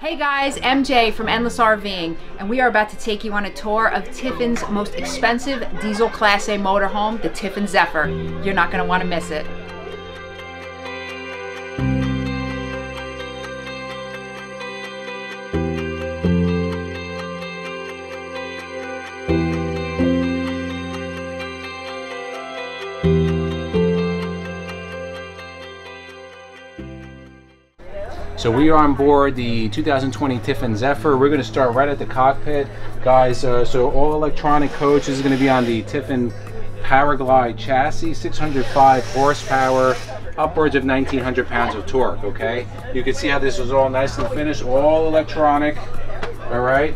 Hey guys, MJ from Endless RVing, and we are about to take you on a tour of Tiffin's most expensive diesel Class A motorhome, the Tiffin Zephyr. You're not going to want to miss it. So we are on board the 2020 Tiffin Zephyr. We're going to start right at the cockpit. Guys, uh, so all electronic coach is going to be on the Tiffin Powerglide chassis, 605 horsepower, upwards of 1900 pounds of torque, okay? You can see how this is all nice and finished, all electronic, all right?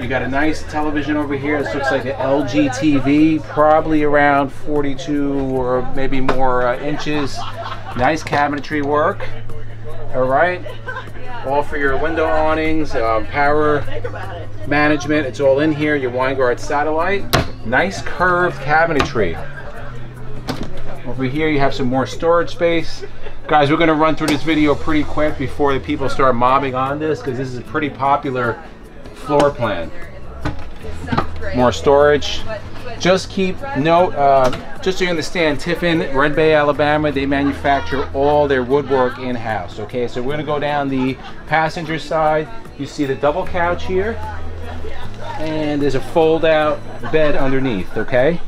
You got a nice television over here. This looks like an LG TV, probably around 42 or maybe more uh, inches. Nice cabinetry work all right. All for your window awnings um, power management. It's all in here. Your Winegard satellite. Nice curved cabinetry. Over here you have some more storage space. Guys we're going to run through this video pretty quick before the people start mobbing on this because this is a pretty popular floor plan. More storage just keep note, uh, just so you understand, Tiffin, Red Bay, Alabama, they manufacture all their woodwork in-house, okay? So we're gonna go down the passenger side. You see the double couch here, and there's a fold-out bed underneath, okay?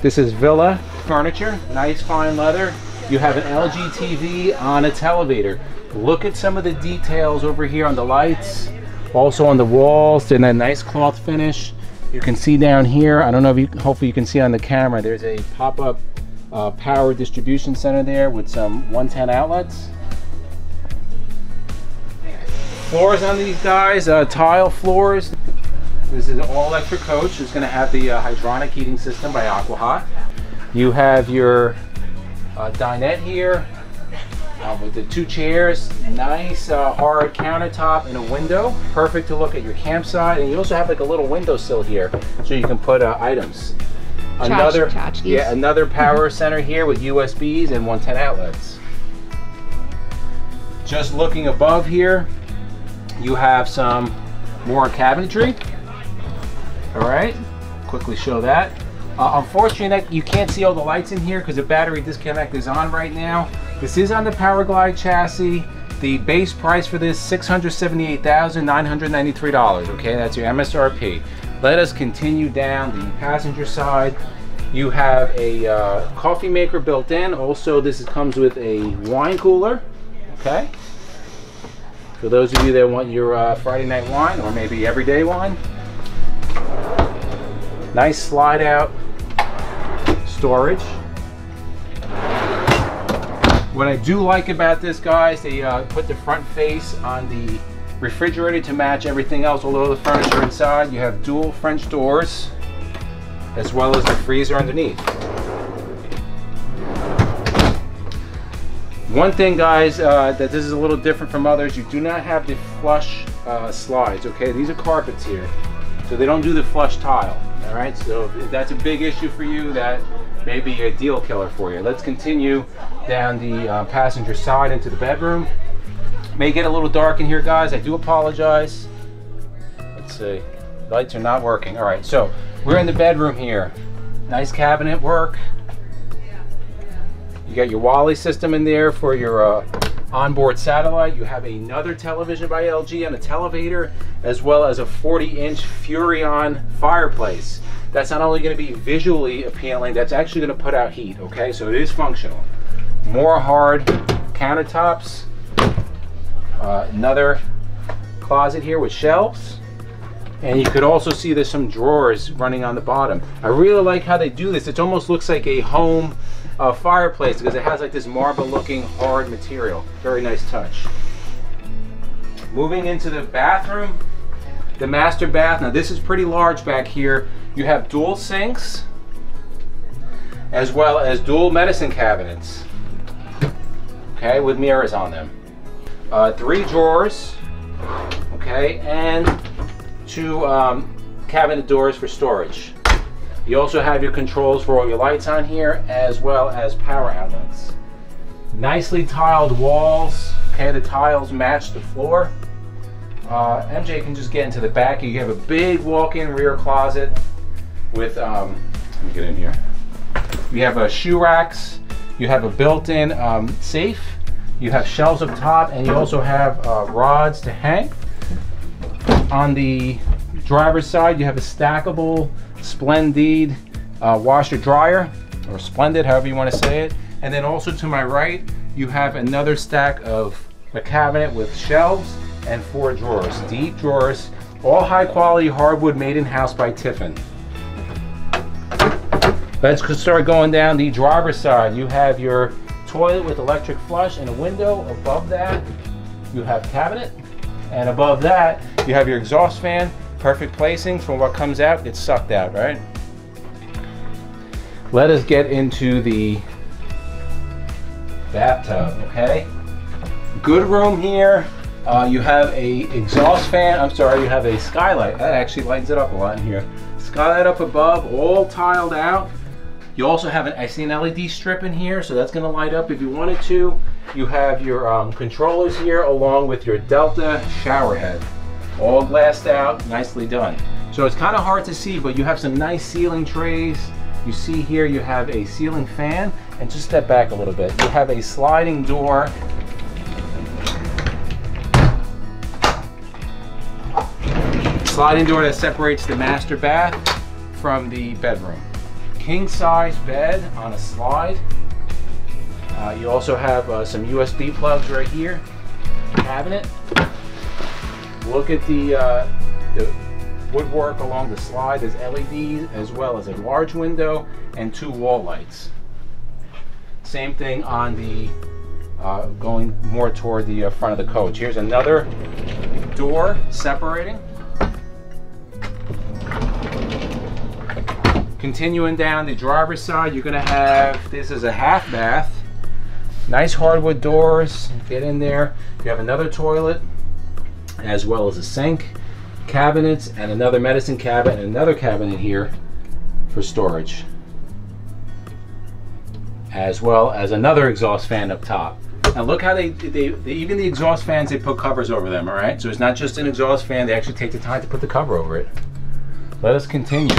This is Villa furniture, nice fine leather. You have an LG TV on a televator. Look at some of the details over here on the lights, also on the walls, and a nice cloth finish. You can see down here, I don't know if you, hopefully you can see on the camera, there's a pop-up uh, power distribution center there with some 110 outlets. Floors on these guys, uh, tile floors. This is an all-electric coach. It's going to have the uh, hydronic heating system by Aquahot. You have your uh, dinette here uh, with the two chairs, nice uh, hard countertop and a window, perfect to look at your campsite. And you also have like a little windowsill here, so you can put uh, items. Another, yeah, another power center here with USBs and 110 outlets. Just looking above here, you have some more cabinetry. All right, quickly show that. Uh, unfortunately, you can't see all the lights in here because the battery disconnect is on right now. This is on the Powerglide chassis. The base price for this, $678,993, okay? That's your MSRP. Let us continue down the passenger side. You have a uh, coffee maker built in. Also, this comes with a wine cooler, okay? For those of you that want your uh, Friday night wine or maybe everyday wine. Nice slide out storage. What I do like about this, guys, they uh, put the front face on the refrigerator to match everything else, although the furniture inside. You have dual French doors, as well as the freezer underneath. One thing, guys, uh, that this is a little different from others, you do not have the flush uh, slides, okay? These are carpets here, so they don't do the flush tile, all right? So if that's a big issue for you, that may be a deal killer for you. Let's continue down the uh, passenger side into the bedroom. May get a little dark in here, guys. I do apologize. Let's see. Lights are not working. All right, so we're in the bedroom here. Nice cabinet work. You got your Wally system in there for your uh, onboard satellite. You have another television by LG and a televator, as well as a 40-inch Furrion fireplace that's not only going to be visually appealing, that's actually going to put out heat, okay? So it is functional. More hard countertops. Uh, another closet here with shelves. And you could also see there's some drawers running on the bottom. I really like how they do this. It almost looks like a home uh, fireplace because it has like this marble looking hard material. Very nice touch. Moving into the bathroom, the master bath. Now this is pretty large back here. You have dual sinks as well as dual medicine cabinets. Okay, with mirrors on them. Uh, three drawers, okay, and two um, cabinet doors for storage. You also have your controls for all your lights on here as well as power outlets. Nicely tiled walls, okay, the tiles match the floor. Uh, MJ can just get into the back. You have a big walk-in rear closet with, um, let me get in here. You have a shoe racks. You have a built-in um, safe. You have shelves up top, and you also have uh, rods to hang. On the driver's side, you have a stackable Splendid uh, washer dryer, or Splendid, however you want to say it. And then also to my right, you have another stack of a cabinet with shelves and four drawers, deep drawers, all high quality hardwood made in house by Tiffin. Let's start going down the driver's side. You have your toilet with electric flush and a window. Above that, you have cabinet. And above that, you have your exhaust fan. Perfect placing from what comes out, gets sucked out, right? Let us get into the bathtub, okay? Good room here. Uh, you have a exhaust fan. I'm sorry, you have a skylight. That actually lights it up a lot in here. Skylight up above, all tiled out. You also have an, I see an LED strip in here, so that's gonna light up if you wanted to. You have your um, controllers here along with your Delta shower head. All glassed out, nicely done. So it's kind of hard to see, but you have some nice ceiling trays. You see here you have a ceiling fan, and just step back a little bit. You have a sliding door sliding door that separates the master bath from the bedroom. King size bed on a slide. Uh, you also have uh, some USB plugs right here. Cabinet. Look at the, uh, the woodwork along the slide. There's LEDs as well as a large window and two wall lights. Same thing on the uh, going more toward the uh, front of the coach. Here's another door separating. Continuing down the driver's side, you're gonna have, this is a half bath. Nice hardwood doors, get in there. You have another toilet, as well as a sink, cabinets, and another medicine cabinet, and another cabinet here for storage. As well as another exhaust fan up top. Now look how they, they, they, even the exhaust fans, they put covers over them, all right? So it's not just an exhaust fan, they actually take the time to put the cover over it. Let us continue.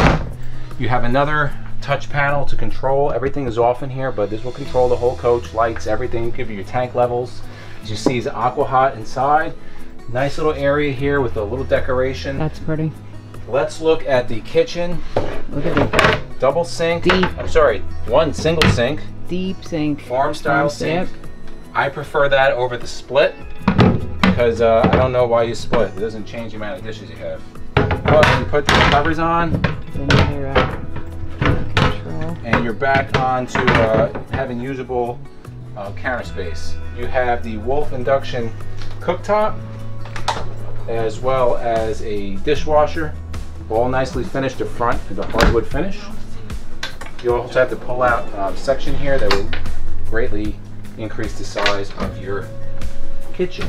You have another touch panel to control. Everything is off in here, but this will control the whole coach, lights, everything, give you your tank levels. As you see, it's aqua hot inside. Nice little area here with a little decoration. That's pretty. Let's look at the kitchen. Look at the Double sink. Deep. I'm sorry, one single sink. deep sink. Farm style Farm sink. sink. I prefer that over the split because uh, I don't know why you split. It doesn't change the amount of dishes you have. But when you put the covers on, uh, and you're back onto uh, having usable uh, counter space. You have the Wolf induction cooktop as well as a dishwasher, all nicely finished to front with a hardwood finish. You also have to pull out a section here that will greatly increase the size of your kitchen.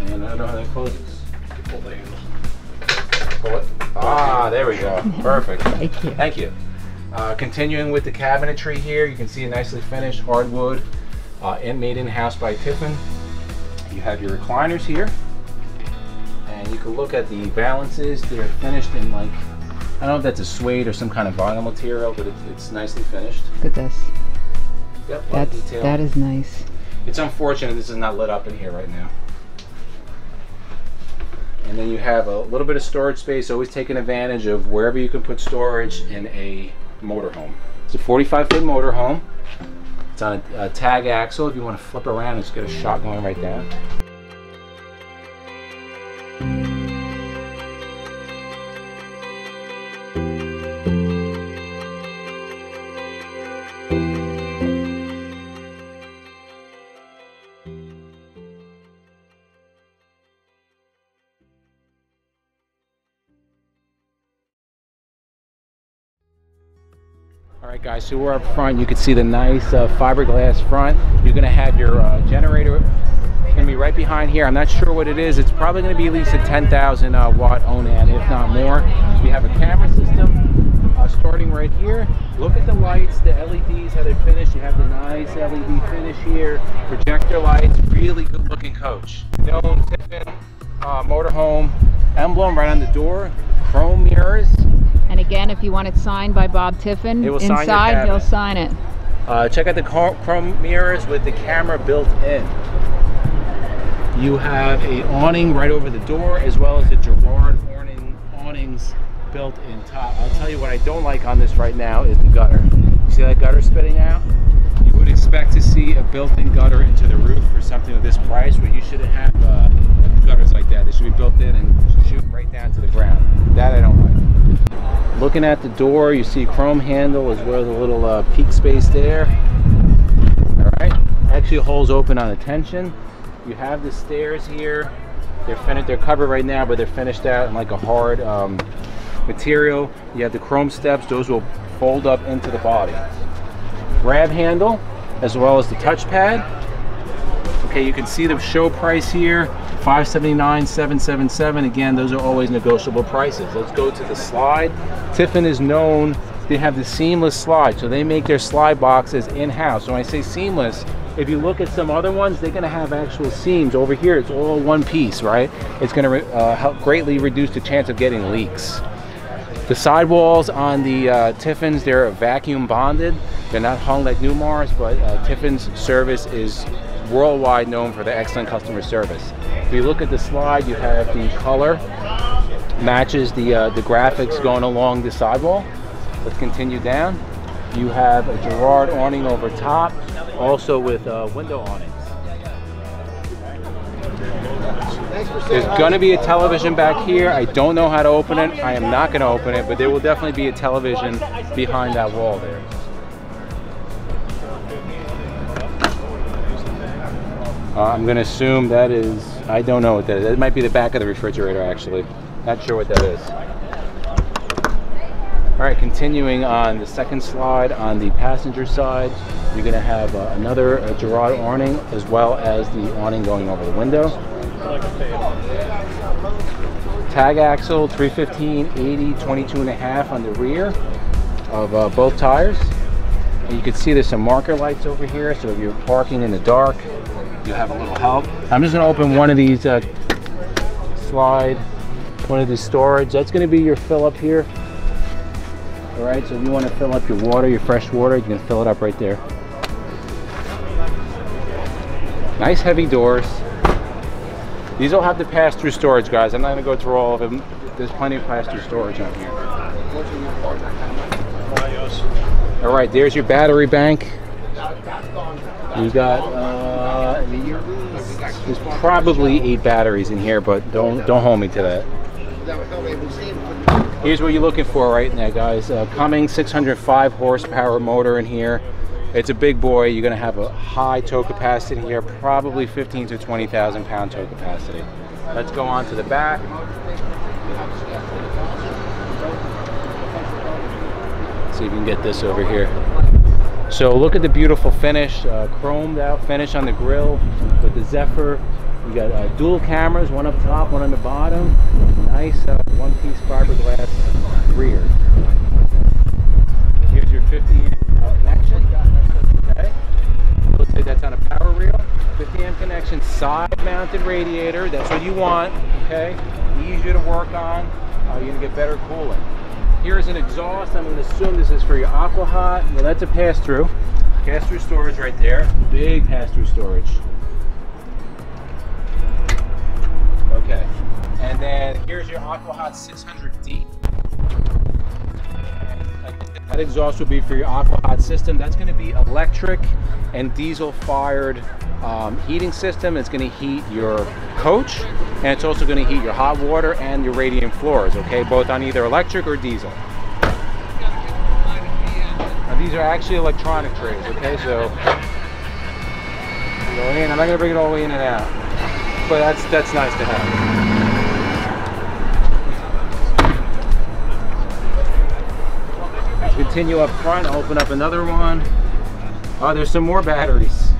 And I don't know how that closes. Pull the handle. Pull it. Ah, there we go. Perfect. Thank you. Thank you. Uh, continuing with the cabinetry here, you can see a nicely finished hardwood uh, and made in house by Tiffin. You have your recliners here, you can look at the balances. They're finished in like I don't know if that's a suede or some kind of vinyl material, but it's, it's nicely finished. Look at this. Yep, a lot of That's detail. that is nice. It's unfortunate this is not lit up in here right now. And then you have a little bit of storage space, always taking advantage of wherever you can put storage in a motorhome. It's a 45 foot motorhome. It's on a, a tag axle. If you want to flip around, it's got a shot going right down. All right, guys, so we're up front. You can see the nice uh, fiberglass front. You're gonna have your uh, generator gonna be right behind here. I'm not sure what it is. It's probably gonna be at least a 10,000 uh, watt Onan, if not more. We have a camera system uh, starting right here. Look at the lights, the LEDs, how they're finished. You have the nice LED finish here. Projector lights, really good looking coach. Known Tiffin uh, motorhome emblem right on the door, chrome mirrors. If you want it signed by Bob Tiffin He will sign your inside, he'll sign it. Uh, check out the chrome mirrors with the camera built in. You have a awning right over the door as well as the Girard awning, awnings built in top. I'll tell you what I don't like on this right now is the gutter. You see that gutter spitting out? You would expect to see a built-in gutter into the roof for something of this price where you shouldn't have uh, gutters like that. They should be built in and shoot right down to the ground. That I don't like. Looking at the door, you see chrome handle as well as a little uh, peak space there. All right, actually holes open on attention. You have the stairs here. They're finished. They're covered right now, but they're finished out in like a hard um, material. You have the chrome steps. Those will fold up into the body. Grab handle, as well as the touchpad. Okay, you can see the show price here. 579 777 again those are always negotiable prices. Let's go to the slide. Tiffin is known they have the seamless slide so they make their slide boxes in-house. So when i say seamless if you look at some other ones they're going to have actual seams. Over here it's all one piece right? It's going to uh, help greatly reduce the chance of getting leaks. The sidewalls on the uh, Tiffins, they're vacuum bonded. They're not hung like Newmar's, but uh, Tiffin's service is worldwide known for their excellent customer service. If you look at the slide, you have the color matches the uh, the graphics going along the sidewall. Let's continue down. You have a Girard awning over top, also with uh, window awnings. There's gonna be a television back here. I don't know how to open it. I am not gonna open it, but there will definitely be a television behind that wall there. Uh, I'm gonna assume that is, I don't know what that is. That might be the back of the refrigerator actually. Not sure what that is. All right, continuing on the second slide on the passenger side, you're gonna have uh, another uh, Girard awning as well as the awning going over the window. Tag axle 315 80 22 and a half on the rear of uh, both tires. And you can see there's some marker lights over here, so if you're parking in the dark, you have a little help. I'm just gonna open one of these uh, slide, one of these storage. That's gonna be your fill up here. All right, so if you want to fill up your water, your fresh water, you can fill it up right there. Nice heavy doors. These all have the pass-through storage, guys. I'm not gonna go through all of them. There's plenty of pass-through storage on here. All right, there's your battery bank. You got uh, there's probably eight batteries in here, but don't don't hold me to that. Here's what you're looking for right now, guys. Uh, Cummins 605 horsepower motor in here. It's a big boy. You're gonna have a high tow capacity here, probably 15 to 20,000 pound tow capacity. Let's go on to the back. See if we can get this over here. So look at the beautiful finish, uh, chromed out finish on the grill with the Zephyr. We got uh, dual cameras, one up top, one on the bottom. Nice uh, one-piece fiberglass rear. Here's your 50 amp uh, connection. Okay. Looks like that's on a power reel. 50 amp connection, side-mounted radiator. That's what you want. Okay. Easier to work on. Uh, you're gonna get better cooling. Here's an exhaust. I'm going to assume this is for your aqua hot. Well, that's a pass-through. Pass-through storage right there. Big pass-through storage. Okay. And then here's your aqua hot 600D. That exhaust will be for your aqua hot system. That's going to be electric and diesel fired um, heating system. It's going to heat your coach and it's also going to heat your hot water and your radiant floors, okay? Both on either electric or diesel. Now these are actually electronic trays, okay? So go in. I'm not going to bring it all the way in and out, but that's that's nice to have. Continue up front, open up another one. Oh, there's some more batteries.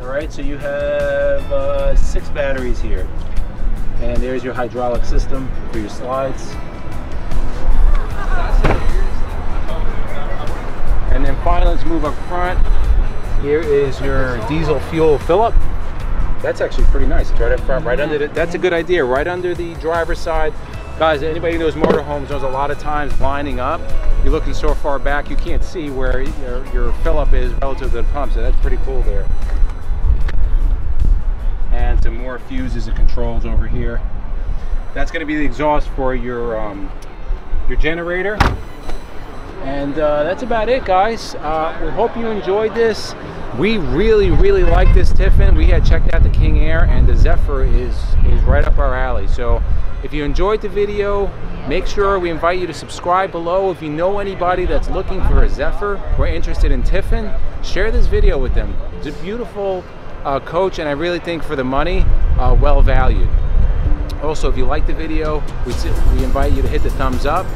All right, so you have uh, six batteries here. And there's your hydraulic system for your slides. And then finally, let's move up front. Here is your diesel fuel fill-up. That's actually pretty nice. It's right up front, right under the, that's a good idea, right under the driver's side. Guys, anybody who knows motorhomes knows a lot of times lining up, you're looking so far back you can't see where your, your fill-up is relative to the pump, so that's pretty cool there. And some more fuses and controls over here. That's going to be the exhaust for your um, your generator. And uh, that's about it, guys. Uh, we hope you enjoyed this. We really, really like this Tiffin. We had checked out the King Aire, and the Zephyr is is right up our alley. So, if you enjoyed the video, make sure we invite you to subscribe below. If you know anybody that's looking for a Zephyr or interested in Tiffin, share this video with them. It's a beautiful uh, coach, and I really think for the money, uh, well valued. Also, if you like the video, we, we invite you to hit the thumbs up.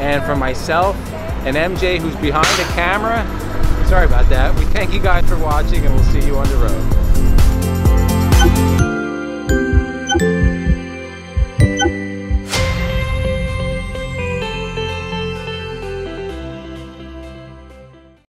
And for myself and MJ, who's behind the camera, sorry about that. We thank you guys for watching, and we'll see you on the road.